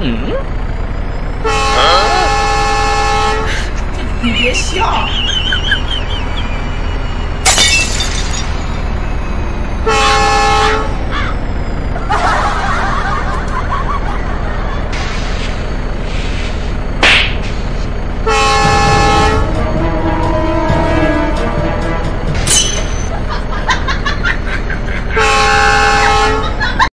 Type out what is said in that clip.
嗯。啊？你别笑。